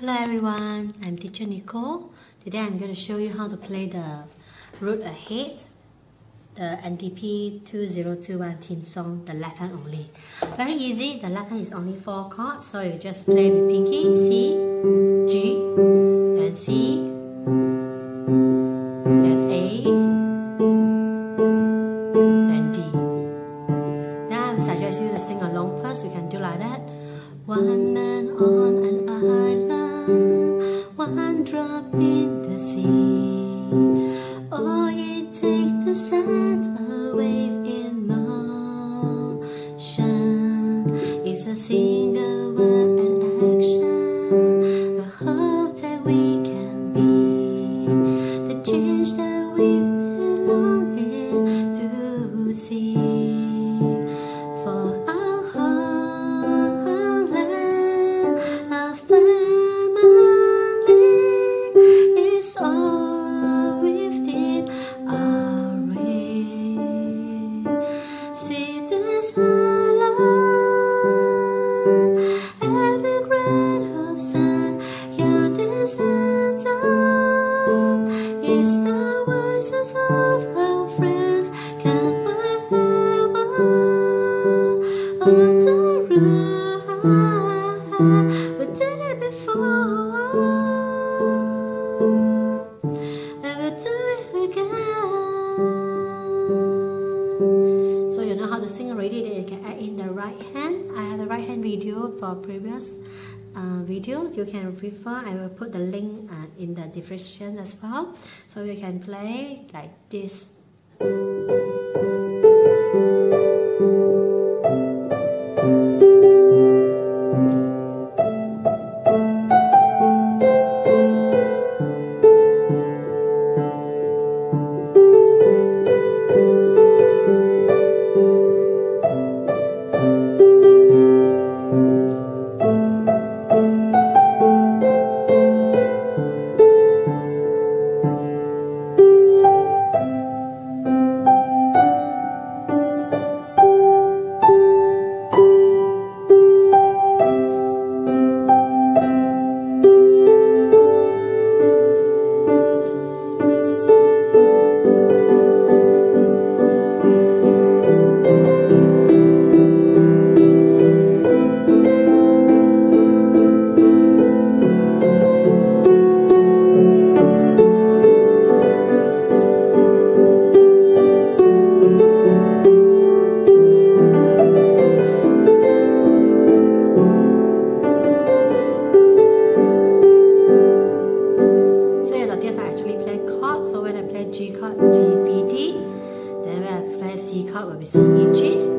Hello everyone, I'm teacher Nicole. Today I'm going to show you how to play the Road Ahead, the NDP 2021 theme song, the left hand only. Very easy, the left hand is only 4 chords, so you just play with pinky, C, G, then C, then A, then D. Now I suggest you to sing along first, you can do like that. One man on an island, one drop in the sea. All it takes to set a wave in motion is a single right hand video for previous uh, video. You can refer. I will put the link uh, in the description as well. So you can play like this. kalma bir sinyeci.